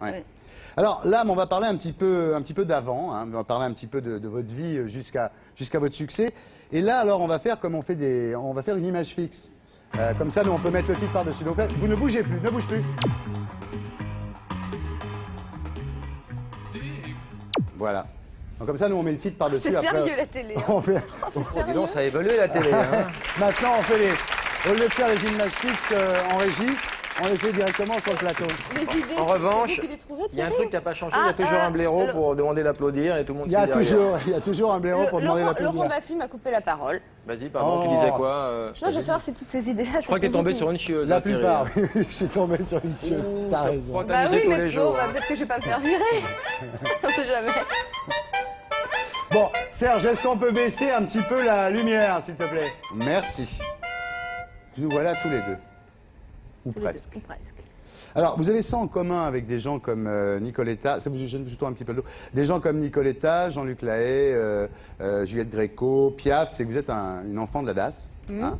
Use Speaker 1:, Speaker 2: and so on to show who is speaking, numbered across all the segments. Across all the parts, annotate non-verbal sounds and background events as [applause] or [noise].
Speaker 1: Ouais.
Speaker 2: Ouais.
Speaker 1: Alors là, on va parler un petit peu, un petit peu d'avant. hein. On va parler un petit peu de, de votre vie euh, jusqu'à jusqu'à votre succès. Et là, alors, on va faire comme on fait des, on va faire une image fixe. Euh, comme ça, nous, on peut mettre le titre par-dessus. Donc, vous ne bougez plus, ne bouge plus. Voilà. Donc, comme ça, nous, on met le titre par-dessus.
Speaker 3: C'est sérieux, la télé, hein.
Speaker 1: On fait, [laughs]
Speaker 4: Oh, dis donc, ça a évolué la télé. Hein. [laughs]
Speaker 1: Maintenant, on fait les. Au lieu de faire les images fixes euh, en régie, on les fait directement sur le plateau.
Speaker 3: Les idées,
Speaker 4: En revanche, Il y a un truc qui n'a pas changé, il y
Speaker 3: Ah,
Speaker 4: a toujours
Speaker 3: euh,
Speaker 4: un blaireau
Speaker 3: le-
Speaker 4: pour demander d'applaudir et tout le monde
Speaker 1: Il y a toujours, il y a toujours un blaireau pour demander
Speaker 3: Laurent,
Speaker 1: l'applaudir.
Speaker 3: Laurent Baffy m'a coupé la parole.
Speaker 4: Vas-y, pardon,
Speaker 1: Oh.
Speaker 4: tu disais quoi euh,
Speaker 3: Non, je veux savoir si toutes ces idées-là.
Speaker 4: Je crois que t'es tombé sur une chieuse.
Speaker 1: La
Speaker 4: hein,
Speaker 1: plupart, oui, oui, je suis tombé sur une chieuse. T'as raison.
Speaker 4: je crois que
Speaker 3: Bah oui,
Speaker 4: tous
Speaker 3: mais
Speaker 4: les
Speaker 3: bon,
Speaker 4: jours. hein.
Speaker 3: peut-être que je vais pas me faire virer. [laughs] On sait jamais.
Speaker 1: Bon, Serge, est-ce qu'on peut baisser un petit peu la lumière, s'il te plaît? Merci. Nous voilà tous les deux. Ou presque.
Speaker 3: Ou presque.
Speaker 1: Alors, vous avez ça en commun avec des gens comme euh, Nicoletta, ça vous gêne plutôt un petit peu le dos, des gens comme Nicoletta, Jean-Luc Lahaye, euh, euh, Juliette Gréco, Piaf, c'est que vous êtes un- une enfant de la DAS.
Speaker 3: Mhm.
Speaker 1: hein.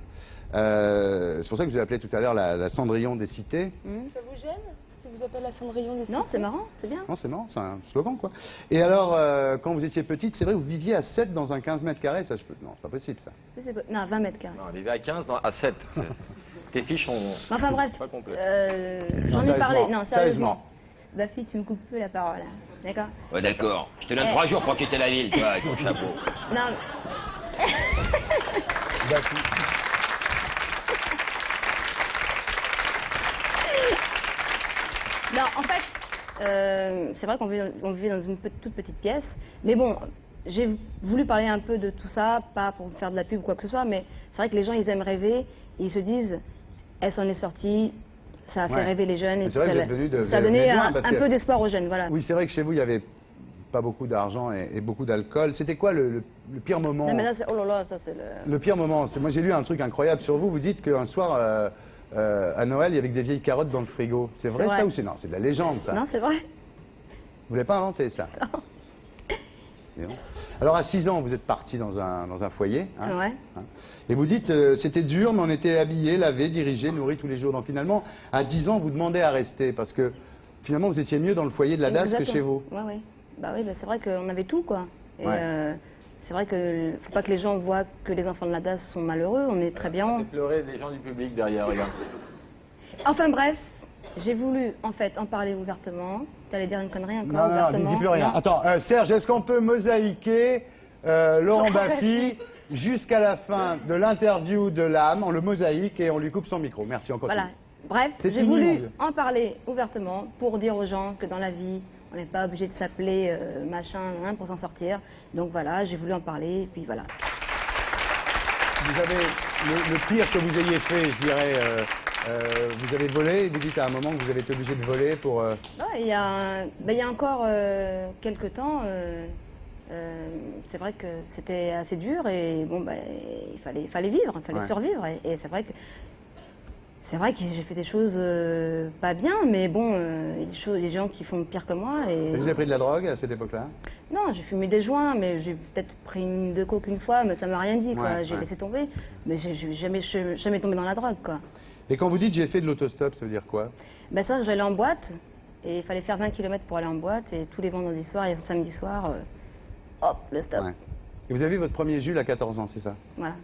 Speaker 1: Euh, c'est pour ça que je vous ai appelé tout à l'heure la, la Cendrillon des cités.
Speaker 3: Ça vous gêne si vous appelez la Cendrillon des
Speaker 2: Non,
Speaker 3: cités
Speaker 2: c'est marrant, c'est bien.
Speaker 1: Non, c'est marrant, c'est un slogan, quoi. Et alors, euh, quand vous étiez petite, c'est vrai, vous viviez à 7 dans un 15 mètres carrés, ça, je peux... Non, c'est pas possible, ça.
Speaker 2: Non, 20 mètres carrés.
Speaker 4: Non, on vivait à 15, non, à 7. [laughs] Tes fiches sont
Speaker 2: Enfin bref,
Speaker 4: pas complètes.
Speaker 2: euh, j'en ai parlé.
Speaker 1: sérieusement,
Speaker 2: Non,
Speaker 1: sérieusement.
Speaker 2: Bafi, tu me coupes peu la parole. hein. D'accord
Speaker 5: Ouais, d'accord. Je te donne
Speaker 2: Eh.
Speaker 5: trois jours pour quitter la ville, toi, avec ton chapeau. [laughs]
Speaker 2: Non,
Speaker 1: D'accord.
Speaker 2: non, en fait, euh, c'est vrai qu'on vivait dans une toute petite pièce. Mais bon, j'ai voulu parler un peu de tout ça, pas pour faire de la pub ou quoi que ce soit, mais c'est vrai que les gens, ils aiment rêver. et ils se disent, elle s'en est sortie, ça a fait
Speaker 1: Ouais.
Speaker 2: rêver les jeunes. Et
Speaker 1: vrai
Speaker 2: ça
Speaker 1: que vous de-
Speaker 2: ça a donné un,
Speaker 1: parce
Speaker 2: un
Speaker 1: que-
Speaker 2: peu d'espoir aux jeunes, voilà.
Speaker 1: Oui, c'est vrai que chez vous, il n'y avait pas beaucoup d'argent et, et beaucoup d'alcool. C'était quoi le, le- le pire moment
Speaker 2: Non, mais là, oh là là, ça c'est le...
Speaker 1: Le pire moment, moi j'ai lu un truc incroyable sur vous. Vous dites qu'un soir euh, euh, à Noël, il y avait que des vieilles carottes dans le frigo. C'est vrai,
Speaker 2: vrai.
Speaker 1: ça ou c'est non C'est de la légende ça.
Speaker 2: Non, c'est vrai.
Speaker 1: Vous l'avez pas inventé ça [laughs] Mais non. Alors à 6 ans, vous êtes parti dans un, dans un foyer. hein,
Speaker 2: Ouais.
Speaker 1: hein. et vous dites euh, c'était dur, mais on était habillés, lavés, dirigés, nourris tous les jours. Donc finalement, à 10 ans, vous demandez à rester parce que finalement, vous étiez mieux dans le foyer de la DAS que chez vous.
Speaker 2: Ouais, ouais. Bah oui, bah, c'est vrai qu'on avait tout, quoi. Et
Speaker 1: Ouais.
Speaker 2: euh, c'est vrai que faut pas que les gens voient que les enfants de la DAS sont malheureux. On est très bien.
Speaker 4: J'ai pleuré des gens du public derrière, regarde.
Speaker 2: Enfin bref, j'ai voulu en fait en parler ouvertement. Tu allais dire une connerie encore
Speaker 1: Non, non, non,
Speaker 2: ouvertement
Speaker 1: dis, plus rien.
Speaker 2: Non
Speaker 1: Attends, euh, Serge, est-ce qu'on peut mosaïquer euh, Laurent [laughs] Baffy jusqu'à la fin de l'interview de l'âme On le mosaïque et on lui coupe son micro. Merci, continue.
Speaker 2: Voilà. Bref, j'ai voulu en parler ouvertement pour dire aux gens que dans la vie, on n'est pas obligé de s'appeler euh, machin hein, pour s'en sortir. Donc voilà, j'ai voulu en parler et puis voilà.
Speaker 1: Vous avez le, le pire que vous ayez fait, je dirais, euh, euh, vous avez volé. Vous dites à un moment que vous avez été obligé de voler pour. euh,
Speaker 2: Ouais, il, y a un- ben, il y a encore euh, quelques temps, euh, euh, c'est vrai que c'était assez dur et bon, ben, il fallait, fallait vivre, il fallait
Speaker 1: Ouais.
Speaker 2: survivre. Et, et c'est vrai que c'est vrai que j'ai fait des choses euh, pas bien, mais bon, euh, il y a des, choses, des gens qui font pire que moi. Et
Speaker 1: Vous avez pris de la drogue à cette époque-là?
Speaker 2: Non, j'ai fumé des joints, mais j'ai peut-être pris une de coke une fois, mais ça m'a rien dit.
Speaker 1: Ouais,
Speaker 2: j'ai
Speaker 1: ouais.
Speaker 2: laissé tomber, mais j'ai j'ai jamais, jamais tombé dans la drogue, quoi.
Speaker 1: Et quand vous dites j'ai fait de l'autostop, ça veut dire quoi?
Speaker 2: Ben ça, j'allais en boîte et il fallait faire 20 km pour aller en boîte et tous les vendredis soirs et samedi soir, euh, hop, le stop.
Speaker 1: Ouais. Et vous avez votre premier Jules à 14 ans, c'est ça?
Speaker 2: Voilà.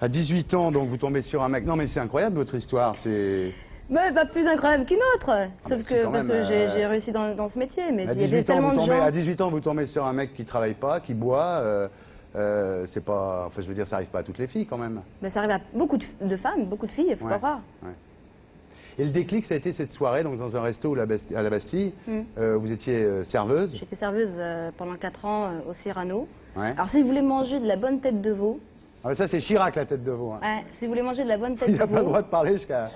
Speaker 1: À 18 ans, donc vous tombez sur un mec. Non, mais c'est incroyable votre histoire. C'est.
Speaker 2: Mais pas plus incroyable qu'une autre. Sauf
Speaker 1: bah,
Speaker 2: que parce que j'ai
Speaker 1: euh,
Speaker 2: j'ai réussi dans, dans ce métier, mais il y avait
Speaker 1: 18, ans,
Speaker 2: tellement de
Speaker 1: tombez,
Speaker 2: gens.
Speaker 1: à 18 ans, vous tombez sur un mec qui travaille pas, qui boit. euh, euh, c'est pas. Enfin, je veux dire, ça arrive pas à toutes les filles quand même.
Speaker 2: Mais ça arrive à beaucoup de, de femmes, beaucoup de filles, il faut
Speaker 1: Ouais,
Speaker 2: pas croire.
Speaker 1: ouais. Et le déclic, ça a été cette soirée, donc dans un resto à la Bastille.
Speaker 2: Mm.
Speaker 1: Euh, vous étiez euh, serveuse.
Speaker 2: J'étais serveuse pendant 4 ans au.
Speaker 1: Ouais.
Speaker 2: Alors si vous voulez manger de la bonne tête de veau,
Speaker 1: Ah, ça, c'est Chirac, la tête de veau. hein.
Speaker 2: si vous voulez manger de la bonne tête
Speaker 1: Il
Speaker 2: de
Speaker 1: n'a pas le
Speaker 2: veau,
Speaker 1: droit de parler jusqu'à.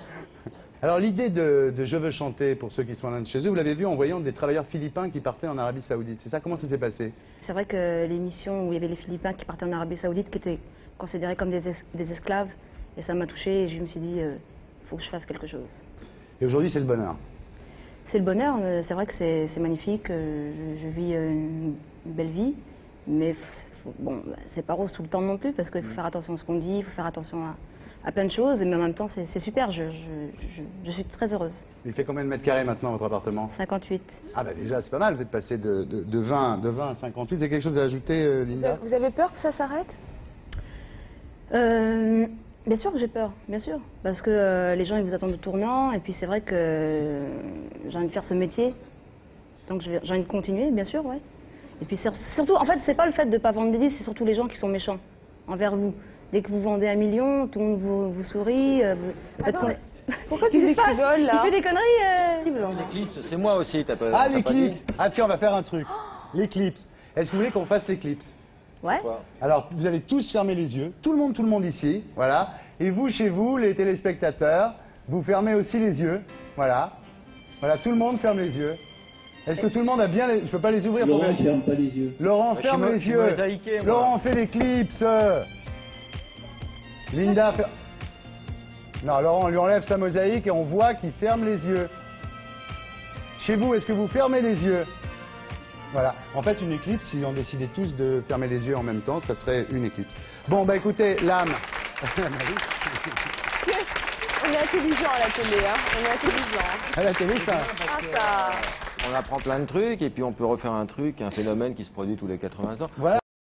Speaker 1: Alors, l'idée de, de Je veux chanter, pour ceux qui sont loin de chez eux, vous l'avez vu en voyant des travailleurs philippins qui partaient en Arabie Saoudite. C'est ça? Comment ça s'est passé?
Speaker 2: C'est vrai que l'émission où il y avait les Philippins qui partaient en Arabie Saoudite, qui étaient considérés comme des, es- des esclaves, et ça m'a touchée et je me suis dit, il faut que je fasse quelque chose.
Speaker 1: Et aujourd'hui, c'est le bonheur?
Speaker 2: C'est le bonheur, euh, c'est vrai que c'est magnifique, euh, je, je vis euh, une, belle vie, mais faut- bon, c'est pas rose tout le temps non plus parce qu'il faut faire attention à ce qu'on dit, il faut faire attention à, à plein de choses, mais en même temps, c'est super. Je, je- je- je suis très heureuse.
Speaker 1: Il fait combien de mètres carrés maintenant votre appartement?
Speaker 2: 58.
Speaker 1: Ah bah déjà c'est pas mal, vous êtes passé de, de, de 20, de 20 à 58. Vous avez quelque chose à ajouter euh,
Speaker 3: Vous
Speaker 1: Linda?
Speaker 3: Avez- Vous avez peur que ça s'arrête?
Speaker 2: Euh, bien sûr que j'ai peur, bien sûr. Parce que euh, les gens, ils vous attendent au tournant. Et puis c'est vrai que euh, j'ai envie de faire ce métier. Donc j'ai envie de continuer, bien sûr, ouais. Et puis surtout, en fait, c'est pas le fait de ne pas vendre des disques, c'est surtout les gens qui sont méchants envers vous. Dès que vous vendez un million, tout le monde vous, vous sourit. euh, vous-
Speaker 3: Attends, [laughs] Pourquoi le
Speaker 2: Qu'est-ce qui
Speaker 3: public
Speaker 2: se passe
Speaker 3: rigole là
Speaker 2: Il fait des conneries, euh...
Speaker 4: L'éclipse, c'est moi aussi, t'as pas.
Speaker 1: Ah l'éclipse Ah tiens on va faire un truc. L'éclipse. Est-ce que vous voulez qu'on fasse l'éclipse
Speaker 2: Ouais.
Speaker 1: Alors, vous allez tous fermer les yeux, tout le monde, tout le monde ici, voilà. Et vous, chez vous, les téléspectateurs, vous fermez aussi les yeux, voilà. Voilà, tout le monde ferme les yeux. Est-ce que tout le monde a bien les... Je peux pas les ouvrir pour
Speaker 6: Laurent,
Speaker 1: vérifier.
Speaker 6: ferme pas les yeux.
Speaker 1: Laurent,
Speaker 4: Bah,
Speaker 1: ferme les yeux. Laurent, fait l'éclipse. Linda, fer- Non, Laurent, on lui enlève sa mosaïque et on voit qu'il ferme les yeux. Chez vous, est-ce que vous fermez les yeux? Voilà. En fait, une éclipse, si on décidait tous de fermer les yeux en même temps, ça serait une éclipse. Bon, bah écoutez, l'âme. [laughs]
Speaker 3: On est intelligent à la télé, hein. On est intelligent.
Speaker 1: À la télé, ça.
Speaker 3: Ah ça.
Speaker 4: On apprend plein de trucs et puis on peut refaire un truc, un phénomène qui se produit tous les 80 ans.
Speaker 1: Voilà.